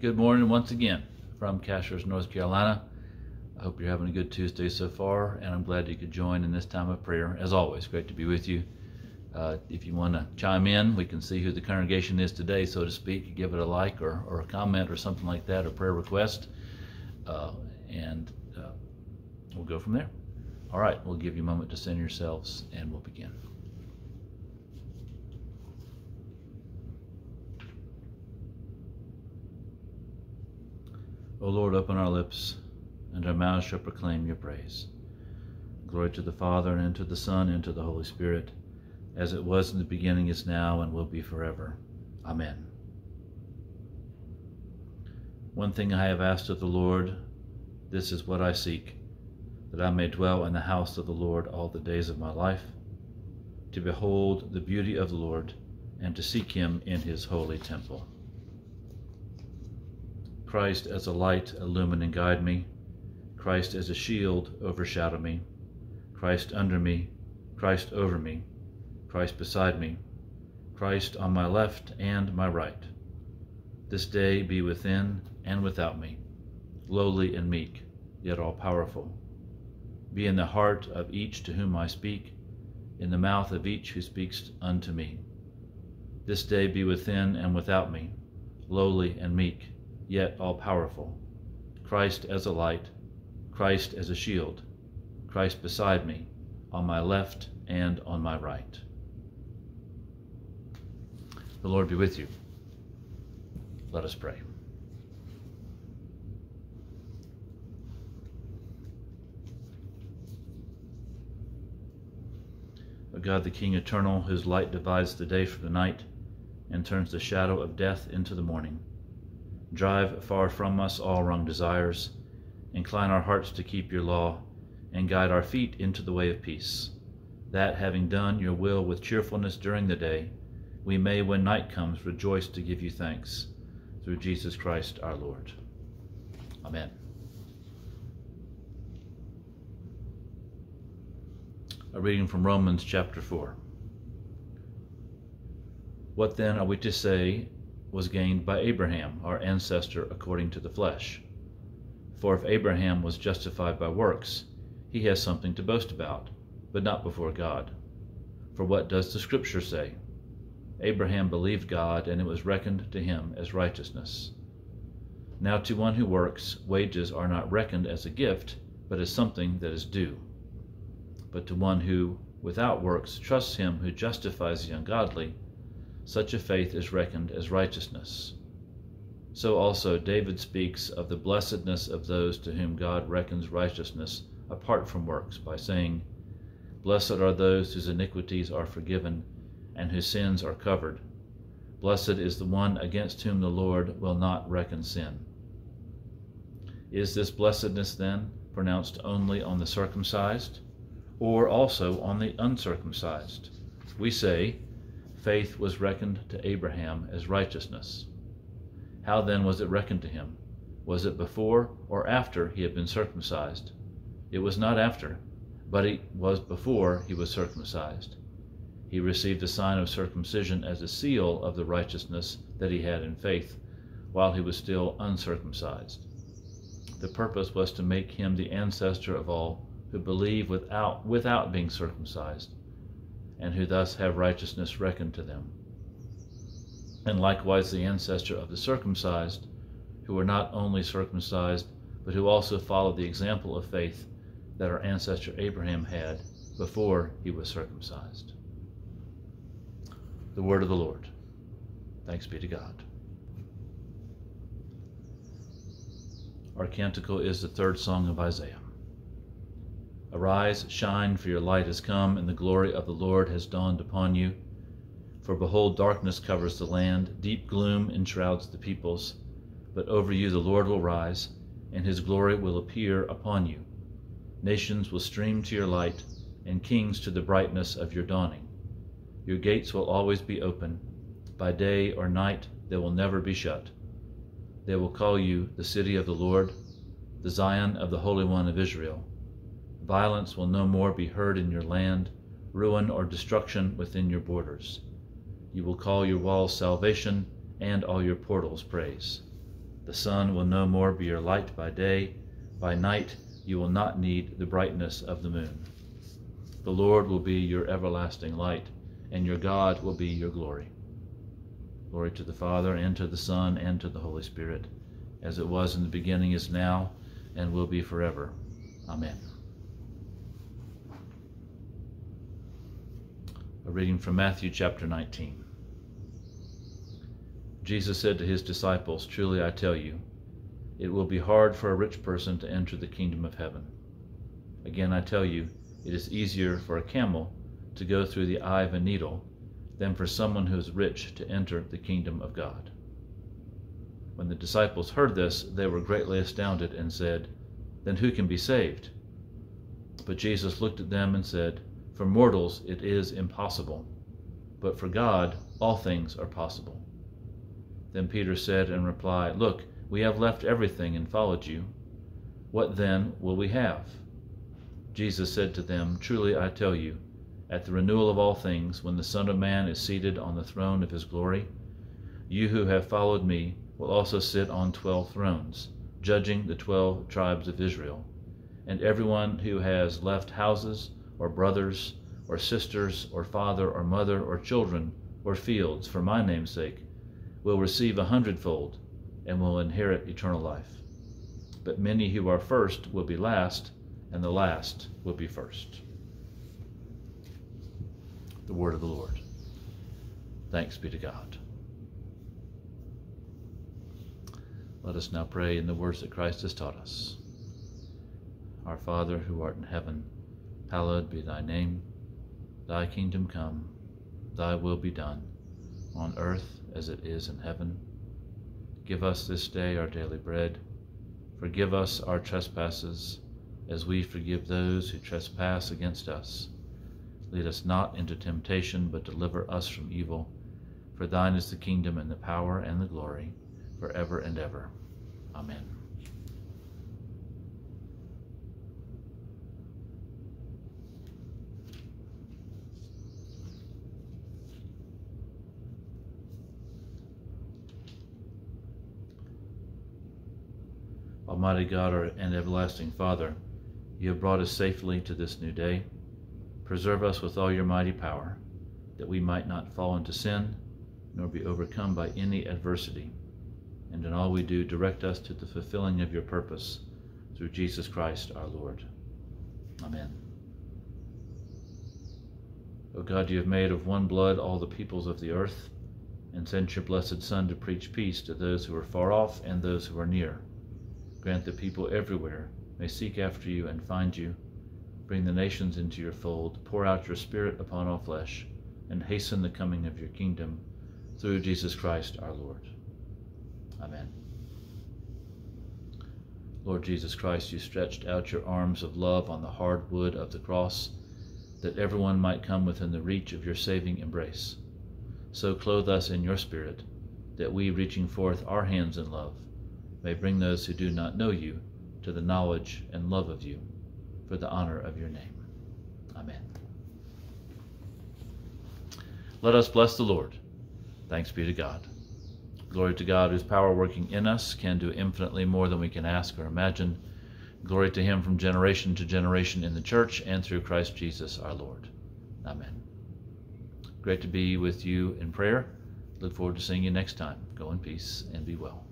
Good morning once again from Cashiers, North Carolina. I hope you're having a good Tuesday so far, and I'm glad you could join in this time of prayer. As always, great to be with you. Uh, if you want to chime in, we can see who the congregation is today, so to speak. Give it a like or, or a comment or something like that, a prayer request, uh, and uh, we'll go from there. All right, we'll give you a moment to center yourselves, and we'll begin. O Lord, open our lips, and our mouths shall proclaim your praise. Glory to the Father, and to the Son, and to the Holy Spirit, as it was in the beginning, is now, and will be forever. Amen. One thing I have asked of the Lord, this is what I seek, that I may dwell in the house of the Lord all the days of my life, to behold the beauty of the Lord, and to seek him in his holy temple. Christ as a light illumine and guide me, Christ as a shield overshadow me, Christ under me, Christ over me, Christ beside me, Christ on my left and my right. This day be within and without me, lowly and meek, yet all powerful. Be in the heart of each to whom I speak, in the mouth of each who speaks unto me. This day be within and without me, lowly and meek, yet all powerful. Christ as a light, Christ as a shield, Christ beside me, on my left and on my right. The Lord be with you. Let us pray. O God, the King eternal, whose light divides the day from the night and turns the shadow of death into the morning Drive far from us all wrong desires. Incline our hearts to keep your law, and guide our feet into the way of peace, that, having done your will with cheerfulness during the day, we may, when night comes, rejoice to give you thanks. Through Jesus Christ our Lord. Amen. A reading from Romans chapter 4. What then are we to say was gained by Abraham, our ancestor according to the flesh. For if Abraham was justified by works, he has something to boast about, but not before God. For what does the Scripture say? Abraham believed God, and it was reckoned to him as righteousness. Now to one who works, wages are not reckoned as a gift, but as something that is due. But to one who, without works, trusts him who justifies the ungodly, such a faith is reckoned as righteousness. So also David speaks of the blessedness of those to whom God reckons righteousness apart from works by saying, Blessed are those whose iniquities are forgiven and whose sins are covered. Blessed is the one against whom the Lord will not reckon sin. Is this blessedness then pronounced only on the circumcised or also on the uncircumcised? We say, faith was reckoned to Abraham as righteousness. How then was it reckoned to him? Was it before or after he had been circumcised? It was not after, but it was before he was circumcised. He received the sign of circumcision as a seal of the righteousness that he had in faith, while he was still uncircumcised. The purpose was to make him the ancestor of all who believe without, without being circumcised and who thus have righteousness reckoned to them. And likewise the ancestor of the circumcised, who were not only circumcised, but who also followed the example of faith that our ancestor Abraham had before he was circumcised. The word of the Lord. Thanks be to God. Our canticle is the third song of Isaiah. Arise, shine, for your light has come, and the glory of the Lord has dawned upon you. For behold, darkness covers the land, deep gloom enshrouds the peoples. But over you the Lord will rise, and his glory will appear upon you. Nations will stream to your light, and kings to the brightness of your dawning. Your gates will always be open. By day or night they will never be shut. They will call you the city of the Lord, the Zion of the Holy One of Israel. Violence will no more be heard in your land, ruin or destruction within your borders. You will call your walls salvation and all your portals praise. The sun will no more be your light by day. By night you will not need the brightness of the moon. The Lord will be your everlasting light, and your God will be your glory. Glory to the Father, and to the Son, and to the Holy Spirit, as it was in the beginning, is now, and will be forever. Amen. A reading from Matthew chapter 19. Jesus said to his disciples, Truly I tell you, it will be hard for a rich person to enter the kingdom of heaven. Again, I tell you, it is easier for a camel to go through the eye of a needle than for someone who is rich to enter the kingdom of God. When the disciples heard this, they were greatly astounded and said, Then who can be saved? But Jesus looked at them and said, For mortals it is impossible, but for God all things are possible. Then Peter said in reply, Look, we have left everything and followed you. What then will we have? Jesus said to them, Truly I tell you, at the renewal of all things, when the Son of Man is seated on the throne of his glory, you who have followed me will also sit on twelve thrones, judging the twelve tribes of Israel. And everyone who has left houses, or brothers, or sisters, or father, or mother, or children, or fields, for my name's sake, will receive a hundredfold and will inherit eternal life. But many who are first will be last, and the last will be first. The word of the Lord. Thanks be to God. Let us now pray in the words that Christ has taught us. Our Father, who art in heaven, hallowed be thy name. Thy kingdom come, thy will be done, on earth as it is in heaven. Give us this day our daily bread. Forgive us our trespasses, as we forgive those who trespass against us. Lead us not into temptation, but deliver us from evil. For thine is the kingdom and the power and the glory, forever and ever. Amen. Almighty God our and everlasting Father, you have brought us safely to this new day. Preserve us with all your mighty power, that we might not fall into sin, nor be overcome by any adversity. And in all we do, direct us to the fulfilling of your purpose, through Jesus Christ our Lord. Amen. O God, you have made of one blood all the peoples of the earth, and sent your blessed Son to preach peace to those who are far off and those who are near Grant that people everywhere may seek after you and find you. Bring the nations into your fold. Pour out your Spirit upon all flesh, and hasten the coming of your kingdom through Jesus Christ our Lord. Amen. Lord Jesus Christ, you stretched out your arms of love on the hard wood of the cross, that everyone might come within the reach of your saving embrace. So clothe us in your Spirit, that we, reaching forth our hands in love, may bring those who do not know you to the knowledge and love of you for the honor of your name. Amen. Let us bless the Lord. Thanks be to God. Glory to God, whose power working in us can do infinitely more than we can ask or imagine. Glory to him from generation to generation in the church and through Christ Jesus our Lord. Amen. Great to be with you in prayer. Look forward to seeing you next time. Go in peace and be well.